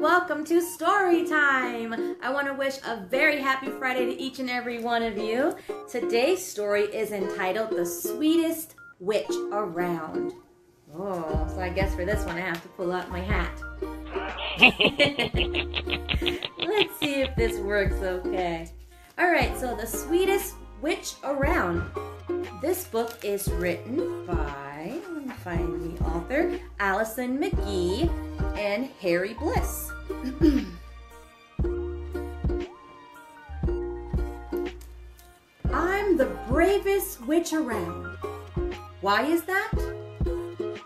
welcome to story time. I want to wish a very happy Friday to each and every one of you. Today's story is entitled The Sweetest Witch Around. Oh, so I guess for this one I have to pull out my hat. Let's see if this works okay. All right, so The Sweetest Witch Around. This book is written by, let me find the author, Alison McGhee and Harry Bliss. I'm the bravest witch around. Why is that?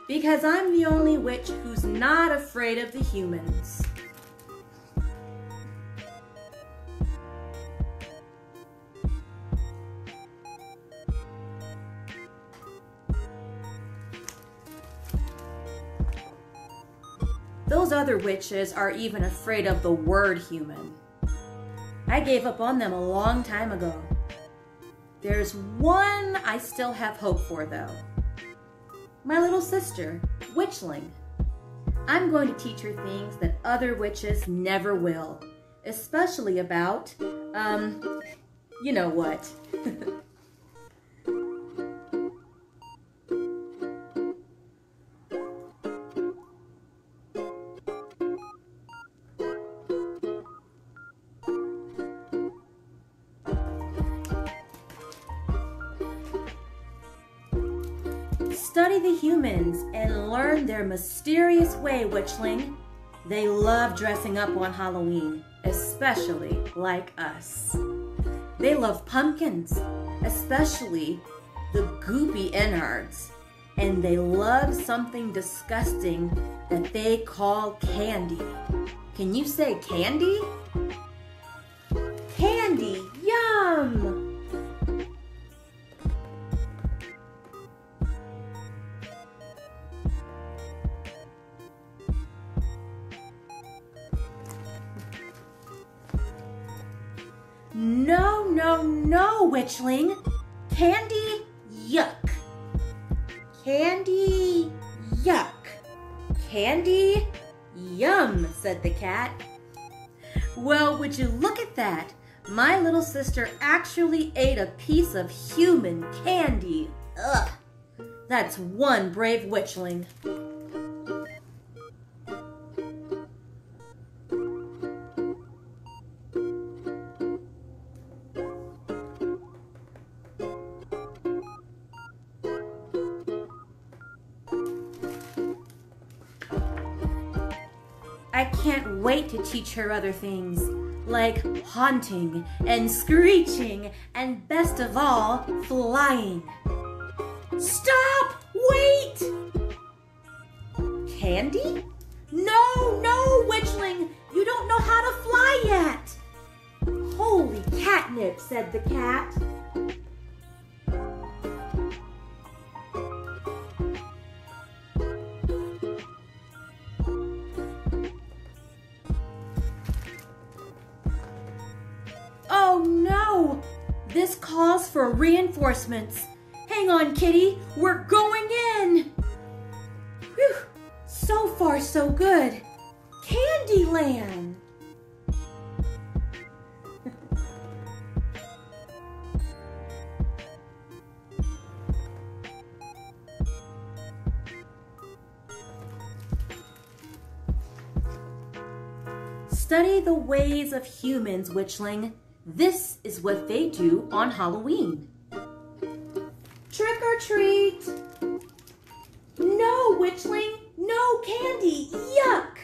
Because I'm the only witch who's not afraid of the humans. Other witches are even afraid of the word human. I gave up on them a long time ago. There's one I still have hope for, though. My little sister, Witchling. I'm going to teach her things that other witches never will, especially about, um, you know what. mysterious way, Witchling. They love dressing up on Halloween, especially like us. They love pumpkins, especially the goopy innards. And they love something disgusting that they call candy. Can you say candy? Candy, yum! No, no, no, witchling. Candy, yuck. Candy, yuck. Candy, yum, said the cat. Well, would you look at that? My little sister actually ate a piece of human candy. Ugh. That's one brave witchling. I can't wait to teach her other things, like haunting and screeching, and best of all, flying. Stop! Wait! Candy? No, no, witchling! You don't know how to fly yet! Holy catnip, said the cat. This calls for reinforcements. Hang on, kitty. We're going in. Whew. So far, so good. Candyland. Study the ways of humans, Witchling. This is what they do on Halloween. Trick or treat! No, Witchling! No candy! Yuck!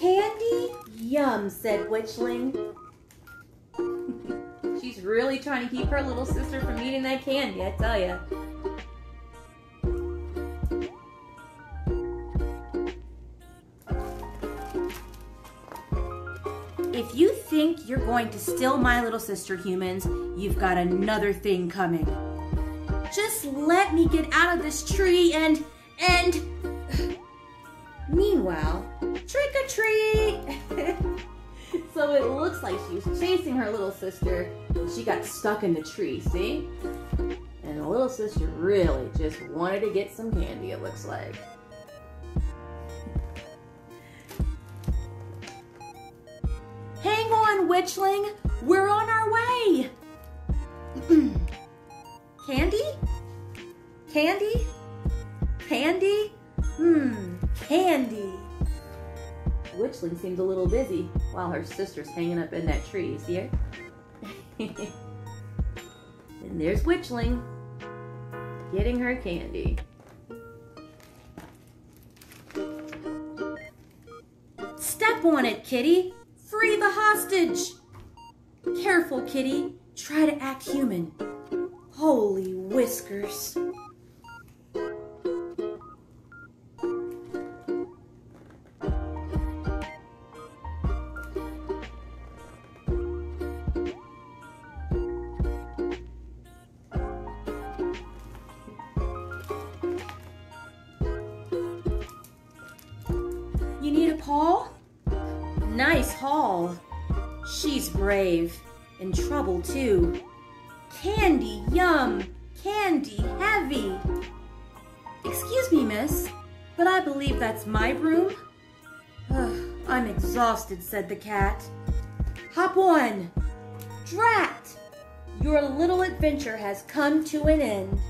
Candy? Yum, said Witchling. She's really trying to keep her little sister from eating that candy, I tell ya. You're going to steal my little sister, humans, you've got another thing coming. Just let me get out of this tree and, and... Meanwhile, trick or treat! so it looks like she was chasing her little sister and she got stuck in the tree, see? And the little sister really just wanted to get some candy, it looks like. On, Witchling. We're on our way. Candy? Candy? Candy? Hmm, candy. Witchling seems a little busy while her sister's hanging up in that tree. You see her? and there's Witchling getting her candy. Step on it, Kitty. Free the hostage. Careful, Kitty. Try to act human. Holy whiskers. You need a paw? Haul. She's brave. In trouble, too. Candy, yum. Candy, heavy. Excuse me, miss, but I believe that's my broom. Ugh, I'm exhausted, said the cat. Hop on. Drat! Your little adventure has come to an end.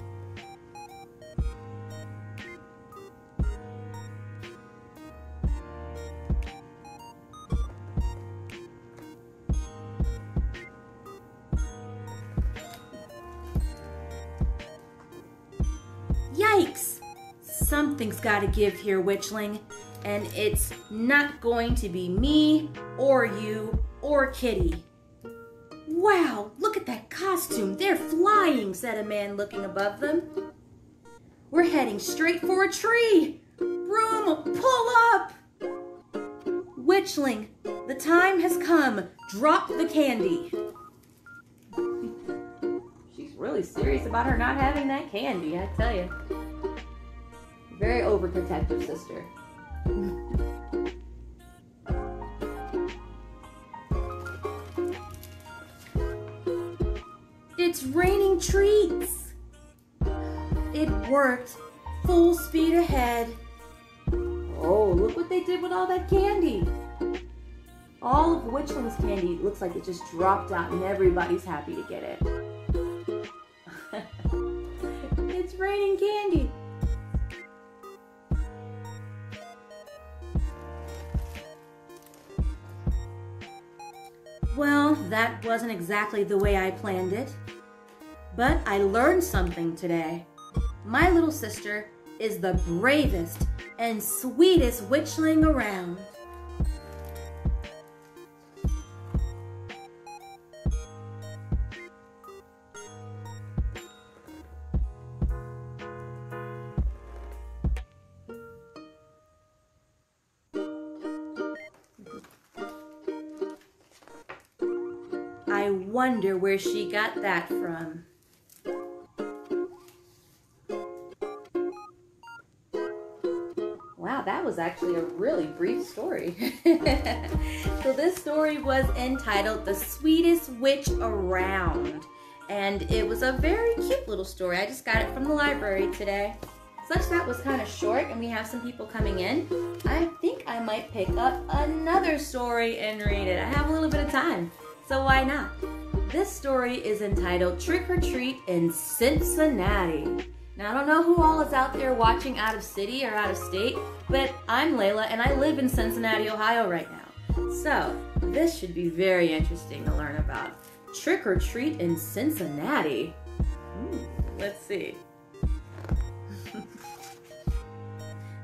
Something's gotta give here, Witchling, and it's not going to be me or you or Kitty. Wow, look at that costume. They're flying, said a man looking above them. We're heading straight for a tree. Broom, pull up! Witchling, the time has come. Drop the candy. She's really serious about her not having that candy, I tell you. Very overprotective sister. It's raining treats. It worked. Full speed ahead. Oh, look what they did with all that candy. All of Witchling's candy looks like it just dropped out and everybody's happy to get it. it's raining candy. Well, that wasn't exactly the way I planned it. But I learned something today. My little sister is the bravest and sweetest witchling around. Wonder where she got that from. Wow, that was actually a really brief story. so, this story was entitled The Sweetest Witch Around. And it was a very cute little story. I just got it from the library today. Such that was kind of short, and we have some people coming in. I think I might pick up another story and read it. I have a little bit of time, so why not? This story is entitled Trick or Treat in Cincinnati. Now, I don't know who all is out there watching out of city or out of state, but I'm Laila and I live in Cincinnati, Ohio right now. So, this should be very interesting to learn about. Trick or Treat in Cincinnati. Hmm, let's see.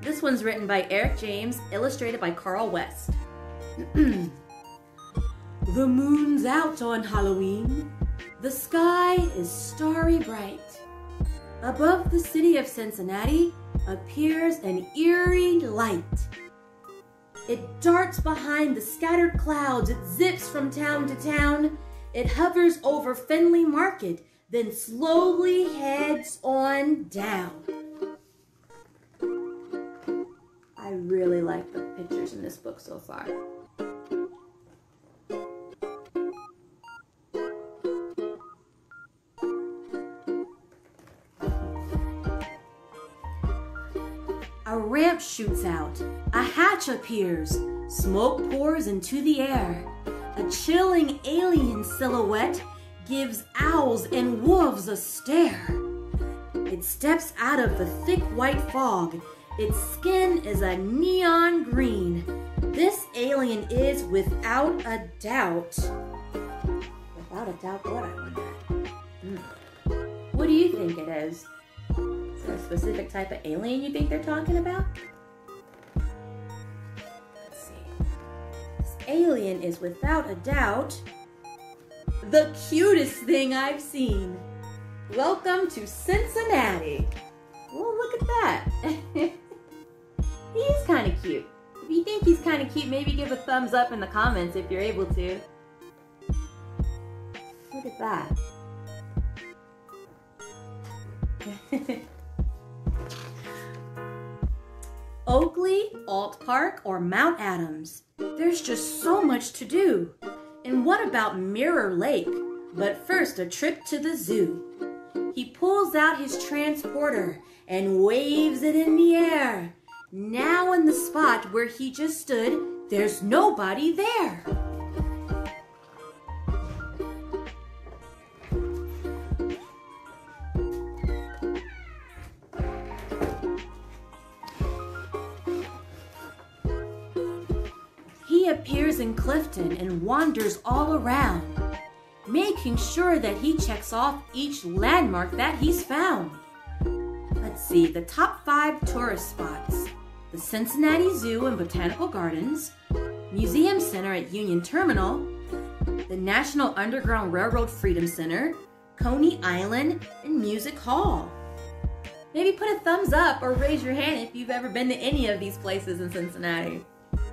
this one's written by Eric James, illustrated by Carl West. the moon's out on Halloween. The sky is starry bright. Above the city of Cincinnati appears an eerie light. It darts behind the scattered clouds, it zips from town to town, it hovers over Findlay Market, then slowly heads on down. I really like the pictures in this book so far. Shoots out, a hatch appears, smoke pours into the air. A chilling alien silhouette gives owls and wolves a stare. It steps out of the thick white fog. Its skin is a neon green. This alien is without a doubt. Without a doubt, what I wonder. Hmm. What do you think it is? Is a specific type of alien you think they're talking about? Let's see. This alien is without a doubt the cutest thing I've seen. Welcome to Cincinnati. Well, look at that. he is kind of cute. If you think he's kind of cute, maybe give a thumbs up in the comments if you're able to. Look at that. Oakley, Alt Park, or Mount Adams. There's just so much to do. And what about Mirror Lake? But first, a trip to the zoo. He pulls out his transporter and waves it in the air. Now, in the spot where he just stood, there's nobody there. Appears in Clifton and wanders all around, making sure that he checks off each landmark that he's found. Let's see, the top five tourist spots the Cincinnati Zoo and Botanical Gardens, Museum Center at Union Terminal, the National Underground Railroad Freedom Center, Coney Island, and Music Hall. Maybe put a thumbs up or raise your hand if you've ever been to any of these places in Cincinnati.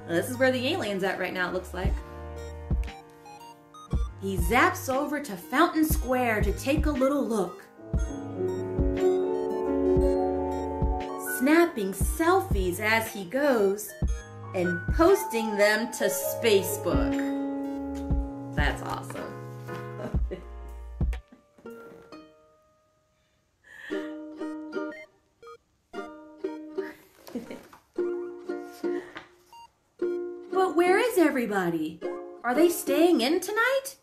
This is where the alien's at right now, it looks like. He zaps over to Fountain Square to take a little look. Snapping selfies as he goes and posting them to Spacebook. That's awesome. Everybody? Are they staying in tonight?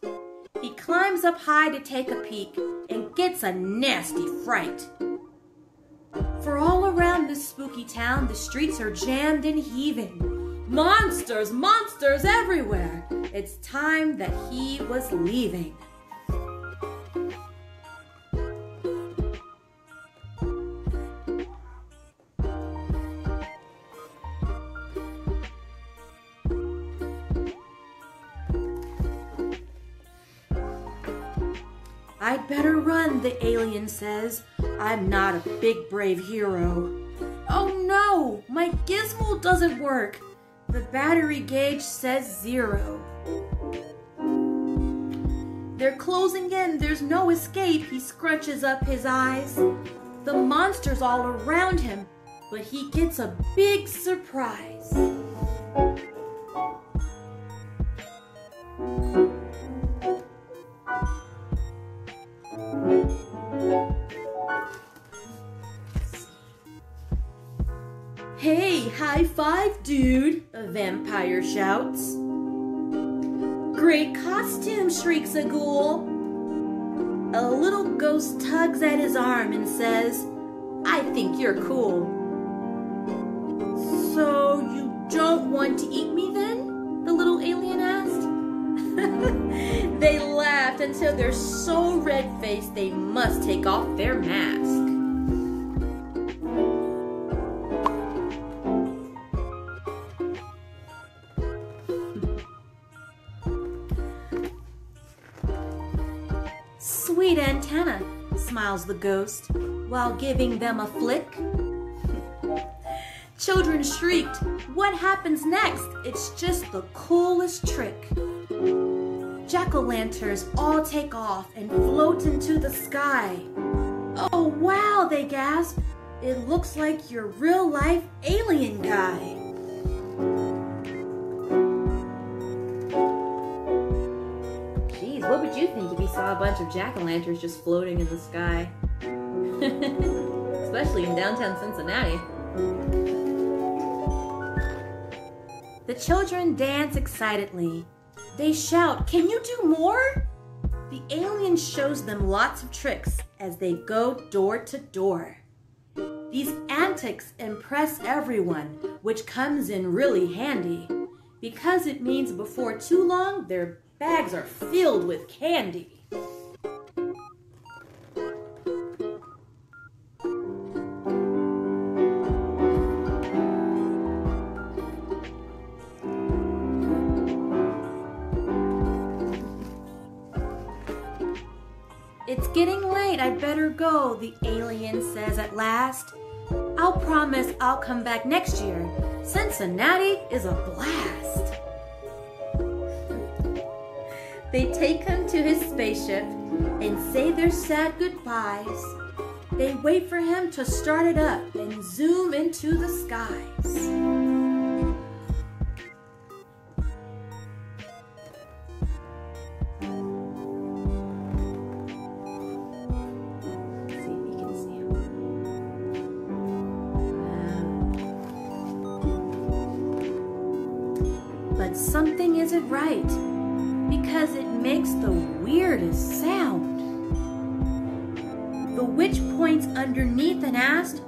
He climbs up high to take a peek and gets a nasty fright. For all around this spooky town, the streets are jammed and heaving. Monsters, monsters everywhere. It's time that he was leaving. The alien says. I'm not a big brave hero. Oh no, my gizmo doesn't work. The battery gauge says zero. They're closing in, there's no escape. He scrunches up his eyes. The monster's all around him, but he gets a big surprise. Hey, high five, dude, a vampire shouts. Great costume, shrieks a ghoul. A little ghost tugs at his arm and says, I think you're cool. So you don't want to eat me then? The little alien asked. they laughed until they're so red faced they must take off their mask. Sweet antenna, smiles the ghost, while giving them a flick. Children shrieked, What happens next? It's just the coolest trick. Jack o' lanterns all take off and float into the sky. Oh wow, they gasp. It looks like your real life alien guy. Think if you saw a bunch of jack o' lanterns just floating in the sky? Especially in downtown Cincinnati. The children dance excitedly. They shout, Can you do more? The alien shows them lots of tricks as they go door to door. These antics impress everyone, which comes in really handy because it means before too long their bags are filled with candy. It's getting late, I'd better go, the alien says at last. I'll promise I'll come back next year. Cincinnati is a blast. They take him to his spaceship and say their sad goodbyes. They wait for him to start it up and zoom into the skies. Um, but something isn't right because it makes the weirdest sound. The witch points underneath and asks,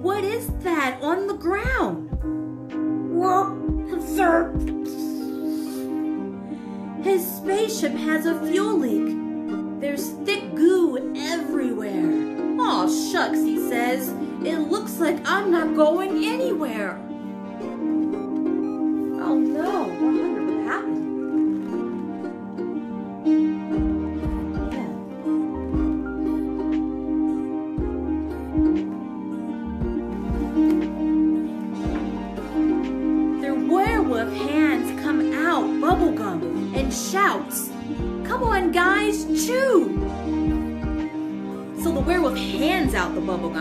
What is that on the ground? Well, sir. His spaceship has a fuel leak. There's thick goo everywhere. Aw, shucks, he says. It looks like I'm not going anywhere.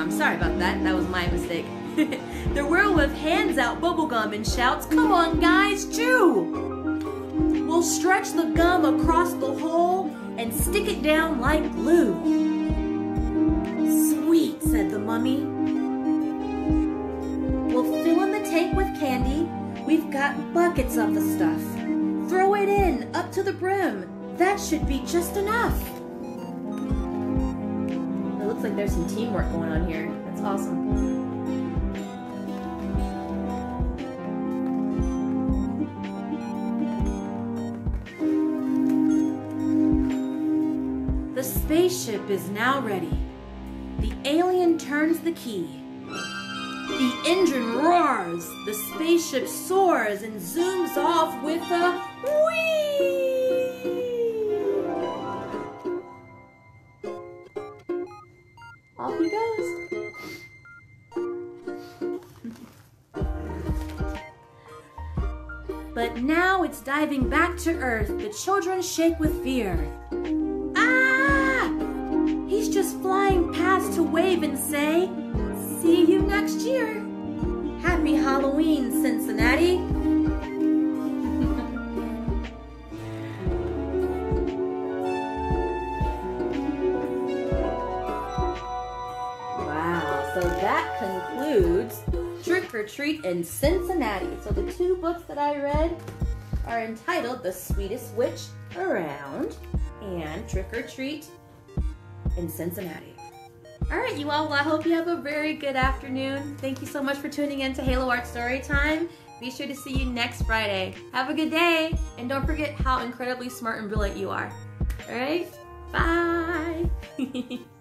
Bubblegum. Sorry about that, that was my mistake. the werewolf hands out bubblegum and shouts, Come on, guys, chew! We'll stretch the gum across the hole and stick it down like glue. Sweet, said the mummy. We'll fill in the tank with candy. We've got buckets of the stuff. Throw it in, up to the brim. That should be just enough. Looks like there's some teamwork going on here. That's awesome. The spaceship is now ready. The alien turns the key. The engine roars, the spaceship soars and zooms off with a whee! Diving back to Earth. The children shake with fear. Ah! He's just flying past to wave and say, See you next year. Happy Halloween, Cincinnati. wow, so that concludes Trick or Treat in Cincinnati. So the two books that I read are entitled The Sweetest Witch Around and Trick or Treat in Cincinnati. All right, you all, well, I hope you have a very good afternoon. Thank you so much for tuning in to Halo Art Storytime. Be sure to see you next Friday. Have a good day, and don't forget how incredibly smart and brilliant you are. All right, bye.